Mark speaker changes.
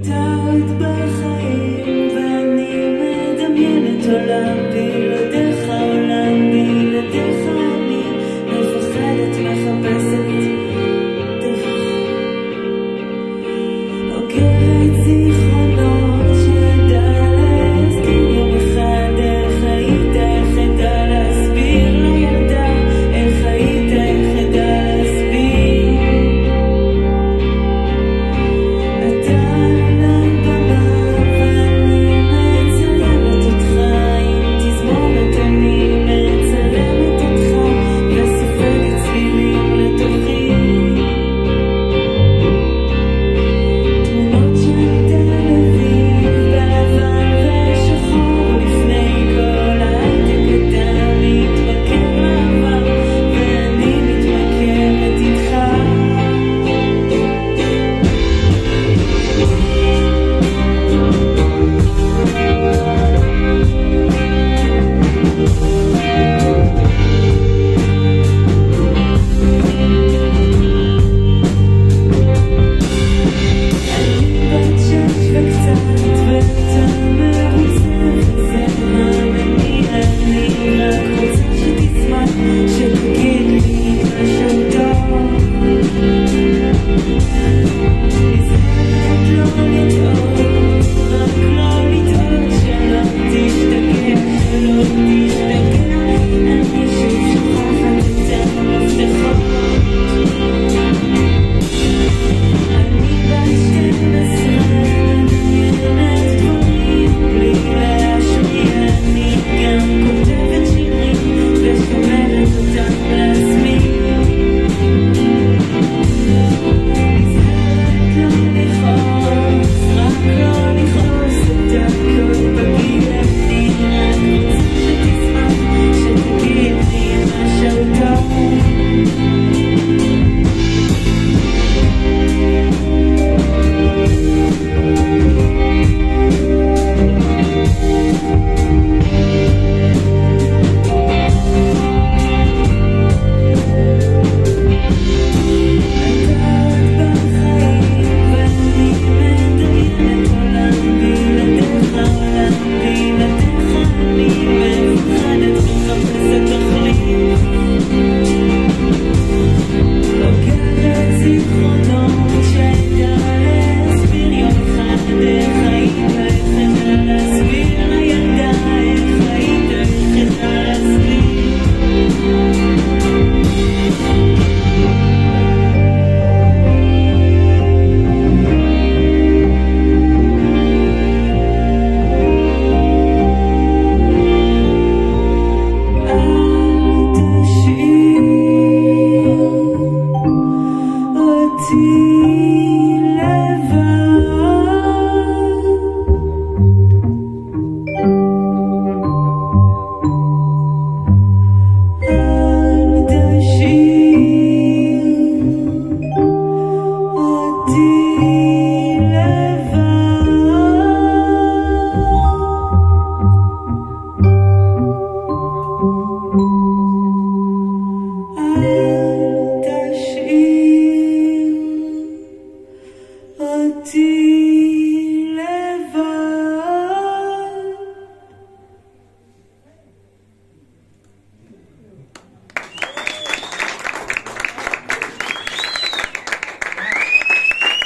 Speaker 1: לדעת בחיים